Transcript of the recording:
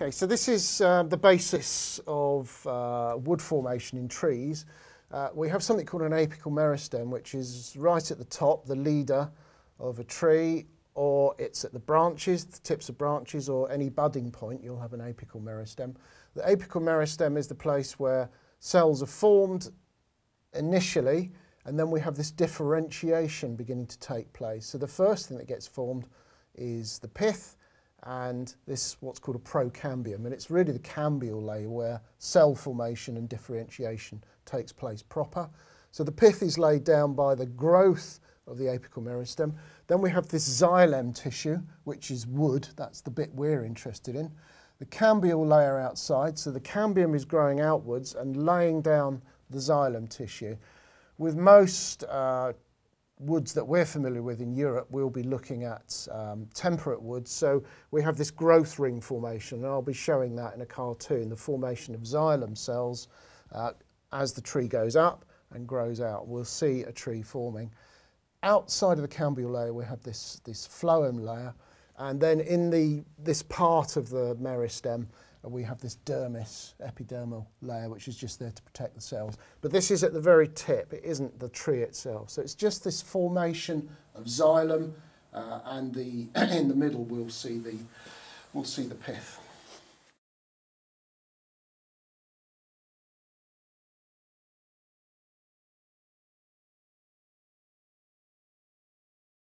Okay, so this is uh, the basis of uh, wood formation in trees. Uh, we have something called an apical meristem, which is right at the top, the leader of a tree, or it's at the branches, the tips of branches, or any budding point, you'll have an apical meristem. The apical meristem is the place where cells are formed initially, and then we have this differentiation beginning to take place. So the first thing that gets formed is the pith, and this is what's called a procambium and it's really the cambial layer where cell formation and differentiation takes place proper. So the pith is laid down by the growth of the apical meristem. Then we have this xylem tissue, which is wood, that's the bit we're interested in. The cambial layer outside, so the cambium is growing outwards and laying down the xylem tissue. With most uh, woods that we're familiar with in Europe, we'll be looking at um, temperate woods. So we have this growth ring formation, and I'll be showing that in a cartoon, the formation of xylem cells uh, as the tree goes up and grows out. We'll see a tree forming. Outside of the cambial layer, we have this, this phloem layer, and then in the, this part of the meristem, we have this dermis, epidermal layer, which is just there to protect the cells. But this is at the very tip, it isn't the tree itself. So it's just this formation of xylem, uh, and the in the middle we'll see the, we'll see the pith.